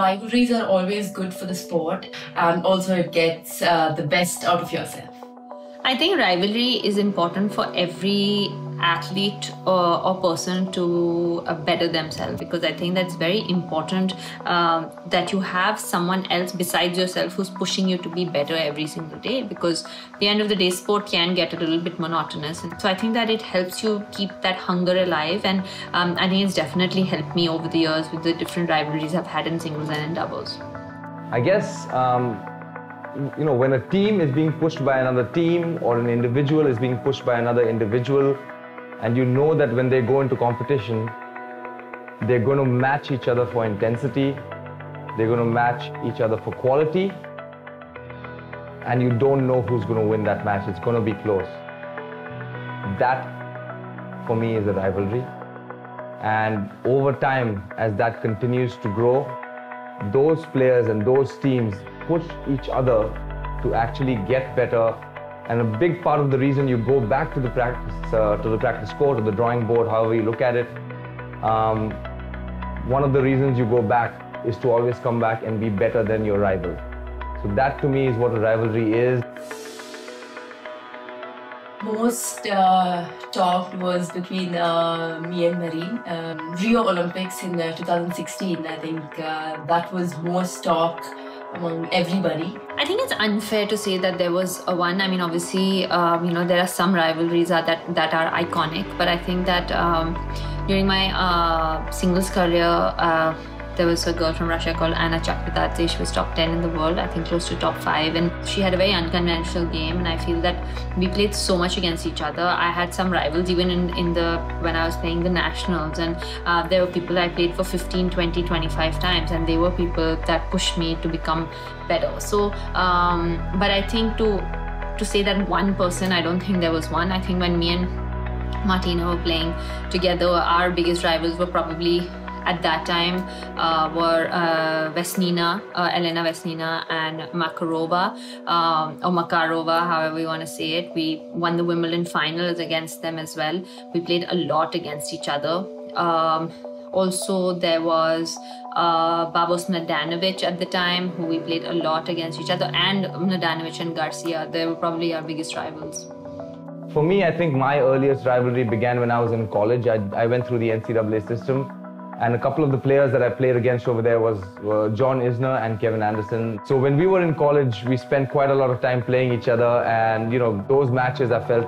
Rivalries are always good for the sport, and also it gets uh, the best out of yourself. I think rivalry is important for every athlete or, or person to uh, better themselves. Because I think that's very important um, that you have someone else besides yourself who's pushing you to be better every single day. Because the end of the day sport can get a little bit monotonous. And so I think that it helps you keep that hunger alive. And um, I think it's definitely helped me over the years with the different rivalries I've had in singles and in doubles. I guess um, you know, when a team is being pushed by another team or an individual is being pushed by another individual, and you know that when they go into competition, they're going to match each other for intensity, they're going to match each other for quality, and you don't know who's going to win that match. It's going to be close. That, for me, is a rivalry. And over time, as that continues to grow, those players and those teams push each other to actually get better. And a big part of the reason you go back to the practice, uh, to the practice court or the drawing board, however you look at it, um, one of the reasons you go back is to always come back and be better than your rival. So that to me is what a rivalry is. Most uh, talk was between uh, me and Marin. Um, Rio Olympics in uh, 2016, I think uh, that was most talk among everybody. I think it's unfair to say that there was a one. I mean, obviously, um, you know, there are some rivalries that that are iconic, but I think that um, during my uh, singles career, uh, there was a girl from Russia called Anna Chakvetadze. She was top 10 in the world, I think close to top 5. And she had a very unconventional game. And I feel that we played so much against each other. I had some rivals even in, in the when I was playing the nationals. And uh, there were people I played for 15, 20, 25 times. And they were people that pushed me to become better. So, um, but I think to to say that one person, I don't think there was one. I think when me and Martina were playing together, our biggest rivals were probably at that time uh, were uh, Vesnina, uh, Elena Vesnina, and Makarova, um, or Makarova, however you want to say it. We won the Wimbledon finals against them as well. We played a lot against each other. Um, also, there was uh, Babos Mladenovic at the time, who we played a lot against each other, and Mladenovic and Garcia. They were probably our biggest rivals. For me, I think my earliest rivalry began when I was in college. I, I went through the NCAA system and a couple of the players that I played against over there was were John Isner and Kevin Anderson. So when we were in college, we spent quite a lot of time playing each other, and you know those matches I felt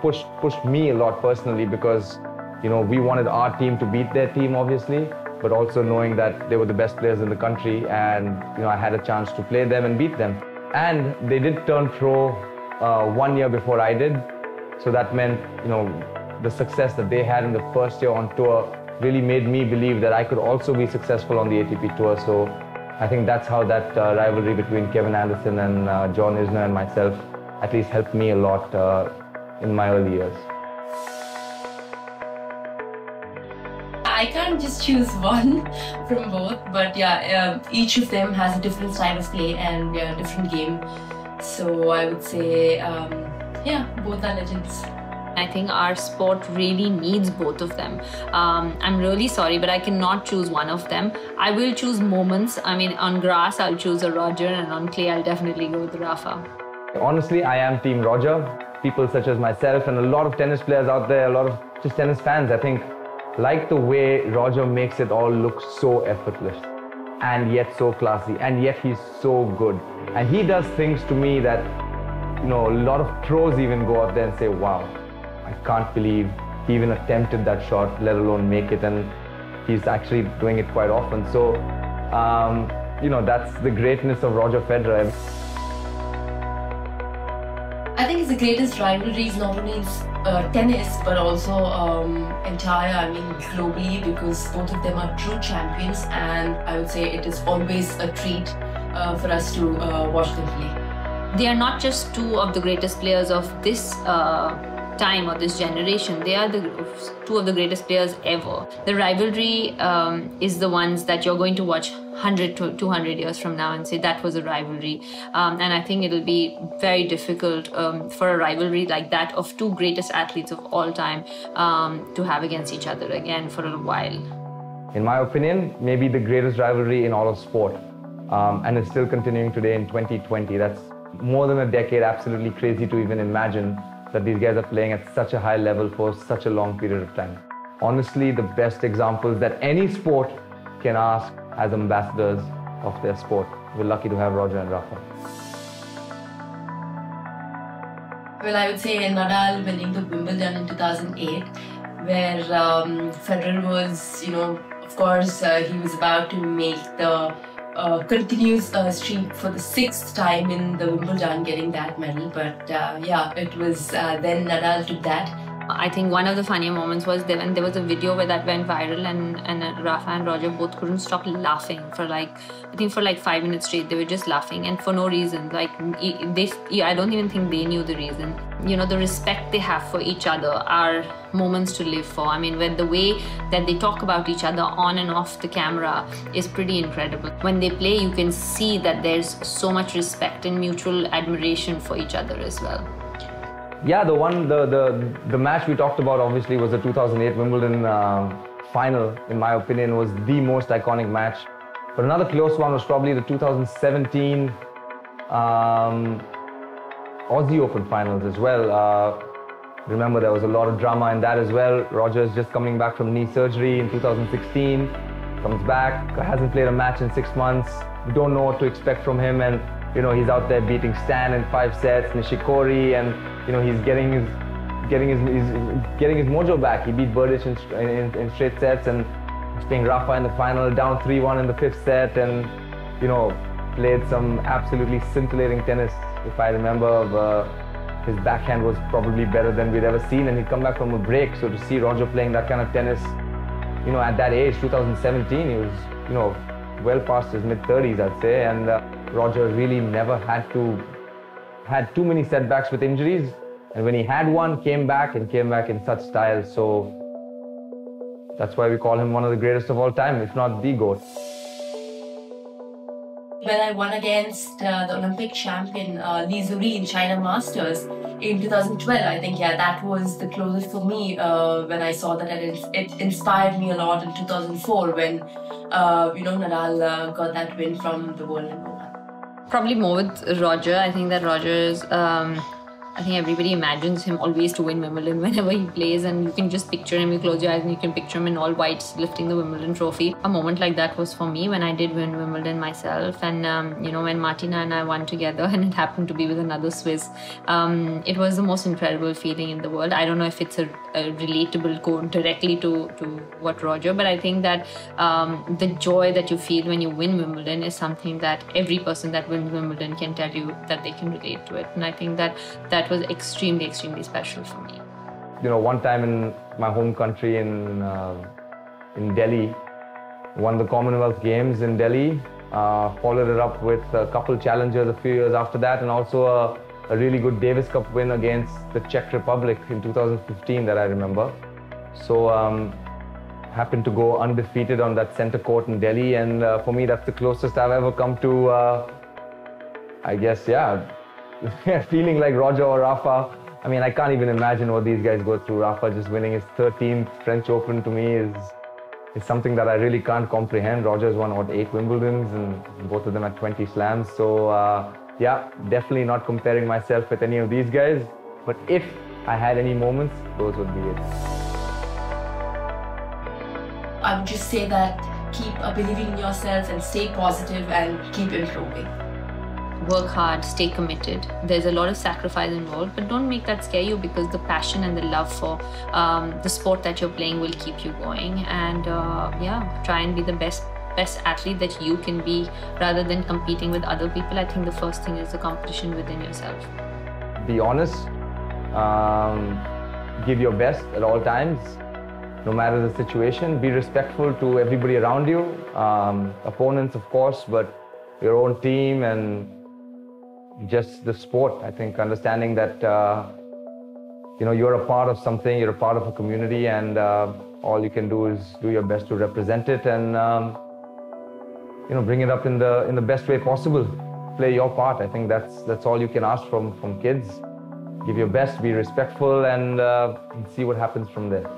pushed pushed me a lot personally because you know we wanted our team to beat their team, obviously, but also knowing that they were the best players in the country, and you know I had a chance to play them and beat them. And they did turn pro uh, one year before I did, so that meant you know the success that they had in the first year on tour really made me believe that I could also be successful on the ATP Tour. So I think that's how that uh, rivalry between Kevin Anderson and uh, John Isner and myself at least helped me a lot uh, in my early years. I can't just choose one from both, but yeah, uh, each of them has a different style of play and a different game. So I would say, um, yeah, both are legends. I think our sport really needs both of them. Um, I'm really sorry, but I cannot choose one of them. I will choose moments. I mean, on grass, I'll choose a Roger, and on clay, I'll definitely go with Rafa. Honestly, I am Team Roger. People such as myself and a lot of tennis players out there, a lot of just tennis fans, I think, like the way Roger makes it all look so effortless and yet so classy, and yet he's so good. And he does things to me that, you know, a lot of pros even go out there and say, wow, I can't believe he even attempted that shot, let alone make it. And he's actually doing it quite often. So, um, you know, that's the greatness of Roger Federer. I think it's the greatest rivalries not only in uh, tennis but also um, entire, I mean, globally because both of them are true champions, and I would say it is always a treat uh, for us to uh, watch them play. They are not just two of the greatest players of this uh, time or this generation, they are the two of the greatest players ever. The rivalry um, is the ones that you're going to watch 100 to 200 years from now and say that was a rivalry. Um, and I think it'll be very difficult um, for a rivalry like that of two greatest athletes of all time um, to have against each other again for a while. in my opinion, maybe the greatest rivalry in all of sport. Um, and it's still continuing today in 2020. That's more than a decade, absolutely crazy to even imagine that these guys are playing at such a high level for such a long period of time. Honestly, the best examples that any sport can ask as ambassadors of their sport. We're lucky to have Roger and Rafa. Well, I would say Nadal winning the Wimbledon in 2008, where um, Federer was, you know, of course, uh, he was about to make the uh, continuous uh, streak for the sixth time in the Wimbledon, getting that medal. But uh, yeah, it was uh, then Nadal took that. I think one of the funnier moments was there when there was a video where that went viral and, and Rafa and Roger both couldn't stop laughing for like I think for like five minutes straight they were just laughing and for no reason like they I don't even think they knew the reason you know the respect they have for each other are moments to live for. I mean when the way that they talk about each other on and off the camera is pretty incredible. When they play you can see that there's so much respect and mutual admiration for each other as well. Yeah, the one, the, the, the match we talked about obviously was the 2008 Wimbledon uh, final, in my opinion, was the most iconic match. But another close one was probably the 2017 um, Aussie Open finals as well. Uh, remember, there was a lot of drama in that as well. Roger's just coming back from knee surgery in 2016, comes back, hasn't played a match in six months. We don't know what to expect from him, and you know he's out there beating Stan in five sets, Nishikori, and you know, he's getting his getting his, getting his mojo back. He beat Berdych in, in, in straight sets and playing Rafa in the final, down 3-1 in the fifth set, and you know, played some absolutely scintillating tennis. If I remember, uh, his backhand was probably better than we'd ever seen, and he'd come back from a break. So to see Roger playing that kind of tennis, you know, at that age, 2017, he was, you know, well past his mid 30s, I'd say, and uh, Roger really never had to had too many setbacks with injuries. And when he had one, came back and came back in such style. So that's why we call him one of the greatest of all time, if not the GOAT. When I won against uh, the Olympic champion uh, Li Xuerui in China Masters in 2012, I think, yeah, that was the closest for me uh, when I saw that it, it inspired me a lot in 2004 when, uh, you know, Nadal uh, got that win from the world number one. Probably more with Roger. I think that Roger's um, I think everybody imagines him always to win Wimbledon whenever he plays, and you can just picture him. You close your eyes and you can picture him in all whites lifting the Wimbledon trophy. A moment like that was for me when I did win Wimbledon myself, and um, you know when Martina and I won together, and it happened to be with another Swiss. Um, it was the most incredible feeling in the world. I don't know if it's a, a relatable quote directly to to what Roger, but I think that um, the joy that you feel when you win Wimbledon is something that every person that wins Wimbledon can tell you that they can relate to it, and I think that that that was extremely, extremely special for me. You know, one time in my home country in uh, in Delhi, won the Commonwealth Games in Delhi. Uh, followed it up with a couple challengers a few years after that, and also a, a really good Davis Cup win against the Czech Republic in 2015 that I remember. So um, happened to go undefeated on that center court in Delhi, and uh, for me, that's the closest I've ever come to. Uh, I guess, yeah, feeling like Roger or Rafa. I mean, I can't even imagine what these guys go through. Rafa just winning his 13th French Open to me is is something that I really can't comprehend. Roger's won what eight Wimbledons and both of them at 20 slams. So uh, yeah, definitely not comparing myself with any of these guys. But if I had any moments, those would be it. I would just say that keep believing in yourself and stay positive and keep improving work hard, stay committed. There's a lot of sacrifice involved, but don't make that scare you because the passion and the love for um, the sport that you're playing will keep you going. And uh, yeah, try and be the best best athlete that you can be rather than competing with other people. I think the first thing is the competition within yourself. Be honest. Um, give your best at all times no matter the situation. Be respectful to everybody around you, um, opponents, of course, but your own team and just the sport. I think understanding that uh, you know you're a part of something, you're a part of a community, and uh, all you can do is do your best to represent it and um, you know bring it up in the in the best way possible. Play your part. I think that's that's all you can ask from from kids. Give your best, be respectful, and, uh, and see what happens from there.